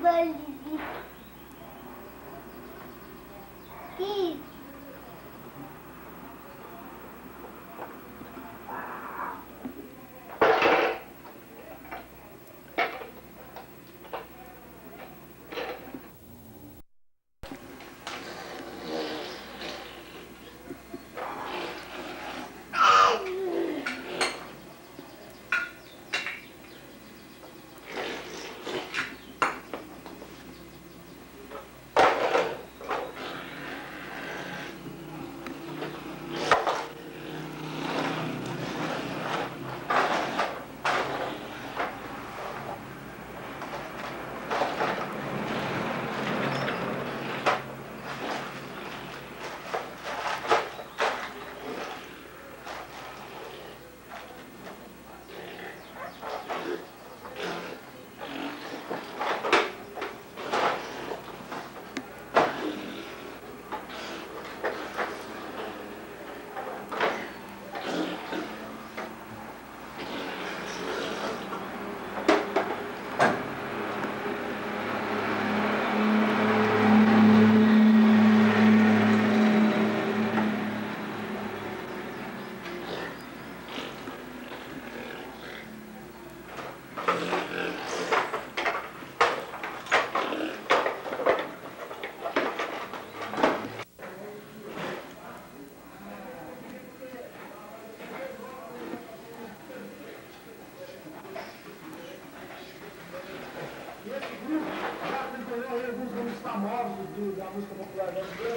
Google Keys. famosos do, da música popular brasileira.